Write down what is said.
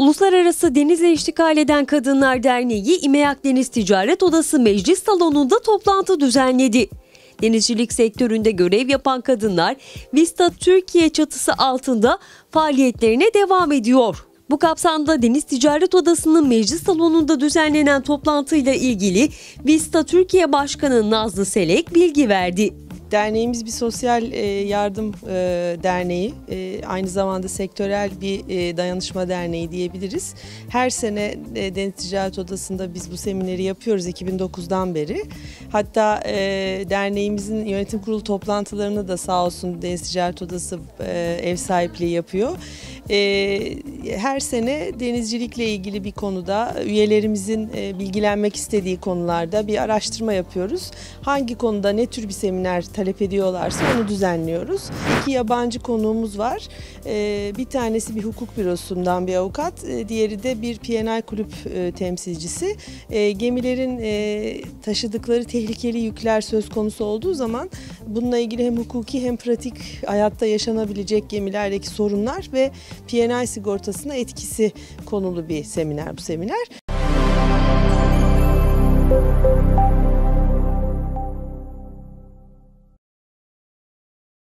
Uluslararası Denizle İştikal Eden Kadınlar Derneği İMEAK Deniz Ticaret Odası Meclis Salonu'nda toplantı düzenledi. Denizcilik sektöründe görev yapan kadınlar Vista Türkiye çatısı altında faaliyetlerine devam ediyor. Bu kapsamda Deniz Ticaret Odası'nın meclis salonunda düzenlenen toplantıyla ilgili Vista Türkiye Başkanı Nazlı Selek bilgi verdi. Derneğimiz bir sosyal e, yardım e, derneği. E, aynı zamanda sektörel bir dayanışma derneği diyebiliriz. Her sene Deniz Ticaret Odası'nda biz bu semineri yapıyoruz 2009'dan beri. Hatta e, derneğimizin yönetim kurulu toplantılarını da sağ olsun Deniz Ticaret Odası e, ev sahipliği yapıyor. E, her sene denizcilikle ilgili bir konuda üyelerimizin e, bilgilenmek istediği konularda bir araştırma yapıyoruz. Hangi konuda ne tür bir seminer talep ediyorlarsa onu düzenliyoruz. İki yabancı konuğumuz var. E, bir tanesi bir hukuk bürosundan bir avukat, e, diğeri de bir P&I kulüp e, temsilcisi. E, gemilerin e, taşıdıkları tehlikeli yükler söz konusu olduğu zaman bununla ilgili hem hukuki hem pratik hayatta yaşanabilecek gemilerdeki sorunlar ve P&I sigortasına etkisi konulu bir seminer bu seminer.